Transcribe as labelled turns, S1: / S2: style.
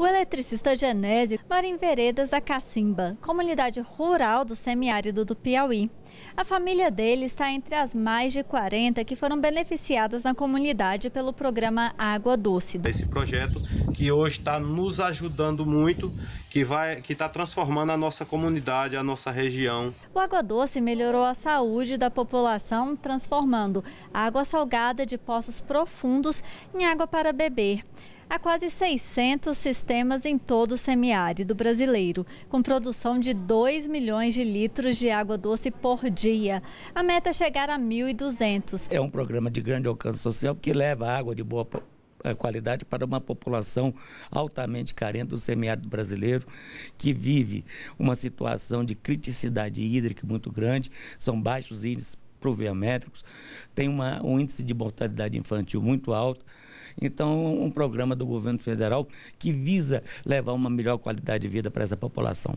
S1: O eletricista Genésio mora em Veredas da Cacimba, comunidade rural do semiárido do Piauí. A família dele está entre as mais de 40 que foram beneficiadas na comunidade pelo programa Água Doce.
S2: Esse projeto que hoje está nos ajudando muito, que vai, que está transformando a nossa comunidade, a nossa região.
S1: O Água Doce melhorou a saúde da população, transformando água salgada de poços profundos em água para beber. Há quase 600 sistemas em todo o semiárido brasileiro, com produção de 2 milhões de litros de água doce por dia. A meta é chegar a 1.200.
S3: É um programa de grande alcance social que leva água de boa eh, qualidade para uma população altamente carente do semiárido brasileiro, que vive uma situação de criticidade hídrica muito grande, são baixos índices pluviométricos, tem uma, um índice de mortalidade infantil muito alto. Então, um programa do governo federal que visa levar uma melhor qualidade de vida para essa população.